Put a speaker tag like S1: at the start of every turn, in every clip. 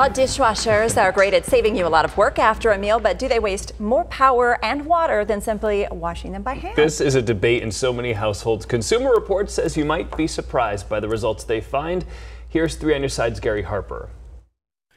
S1: Well, dishwashers are great at saving you a lot of work after a meal, but do they waste more power and water than simply washing them by hand?
S2: This is a debate in so many households. Consumer Reports says you might be surprised by the results they find. Here's 3 on your side's Gary Harper.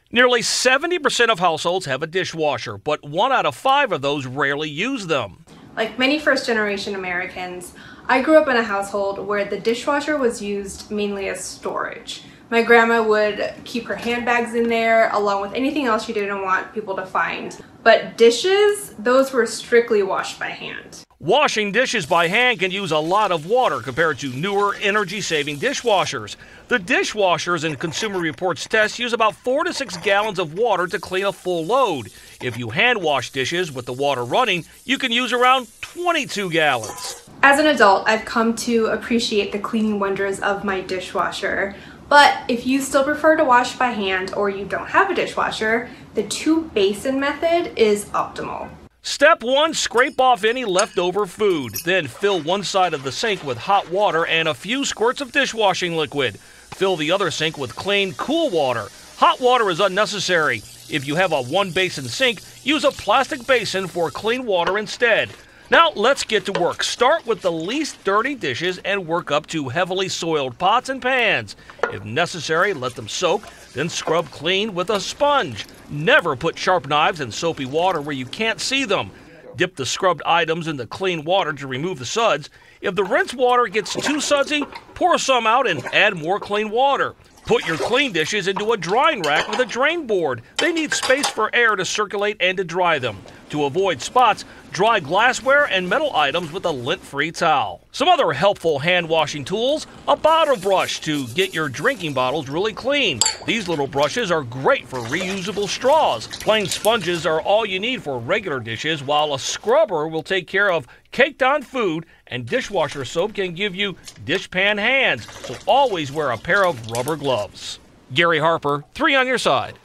S3: Nearly 70% of households have a dishwasher, but one out of five of those rarely use them.
S4: Like many first generation Americans, I grew up in a household where the dishwasher was used mainly as storage. My grandma would keep her handbags in there along with anything else she didn't want people to find. But dishes, those were strictly washed by hand.
S3: Washing dishes by hand can use a lot of water compared to newer energy saving dishwashers. The dishwashers in Consumer Reports tests use about 4 to 6 gallons of water to clean a full load. If you hand wash dishes with the water running, you can use around 22 gallons.
S4: As an adult, I've come to appreciate the cleaning wonders of my dishwasher. But if you still prefer to wash by hand or you don't have a dishwasher, the two basin method is optimal.
S3: Step one, scrape off any leftover food. Then fill one side of the sink with hot water and a few squirts of dishwashing liquid. Fill the other sink with clean, cool water. Hot water is unnecessary. If you have a one basin sink, use a plastic basin for clean water instead. Now let's get to work. Start with the least dirty dishes and work up to heavily soiled pots and pans. If necessary, let them soak, then scrub clean with a sponge. Never put sharp knives in soapy water where you can't see them. Dip the scrubbed items in the clean water to remove the suds. If the rinse water gets too sudsy, pour some out and add more clean water. Put your clean dishes into a drying rack with a drain board. They need space for air to circulate and to dry them. To avoid spots, dry glassware and metal items with a lint-free towel. Some other helpful hand washing tools, a bottle brush to get your drinking bottles really clean. These little brushes are great for reusable straws. Plain sponges are all you need for regular dishes, while a scrubber will take care of caked on food, and dishwasher soap can give you dishpan hands, so always wear a pair of rubber gloves. Gary Harper, 3 on your side.